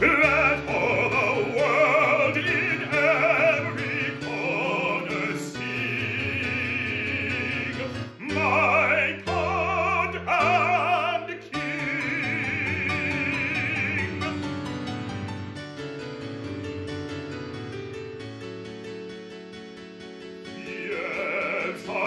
うわ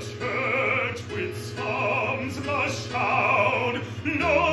church with psalms must shout, no